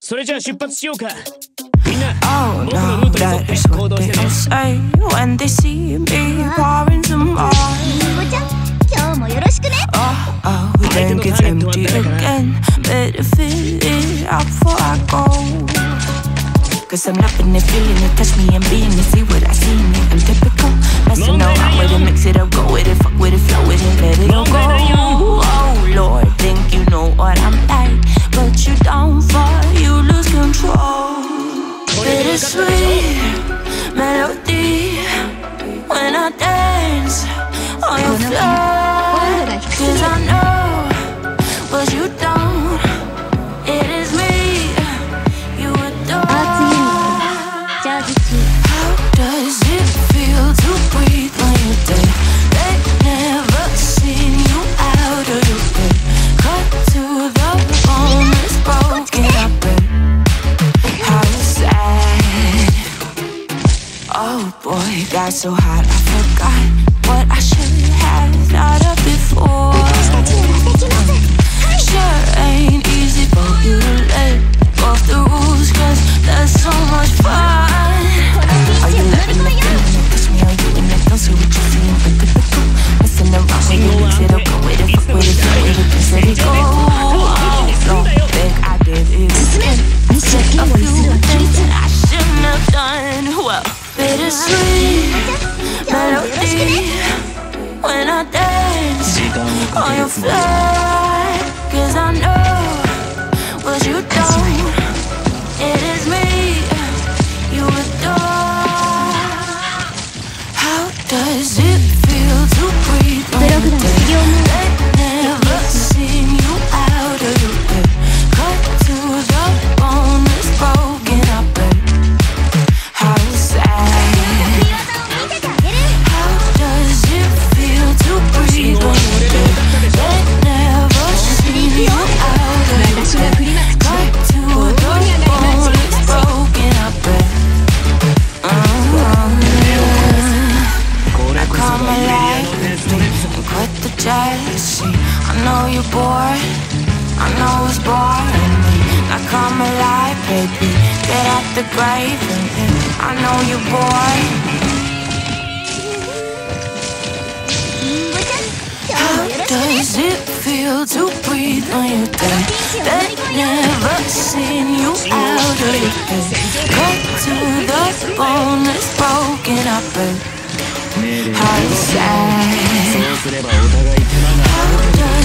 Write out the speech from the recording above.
それじゃあ出発しようか。みんな。Oh no, that is what they say when they see me pouring some more. 今日もよろしくね。Oh, oh, then gets empty again. Better fill it up before I go. Cause I'm loving in it, feeling it, touch me and being it See what I see in it, I'm typical. Messing no, around with it, mix it up, go with it Fuck with it, flow with it, let it all go. Oh Lord, think you know what I'm let you down for you lose control. Bittersweet melody. got so hot I forgot. when I dance on your floor Cause I know what you don't before. I know it's boring. Me Now come alive, baby. Get out the grave I know you, boy How does it feel to breathe on your dead? They've never seen you out of your bed. Cut to the bone, it's broken up, How sad. How does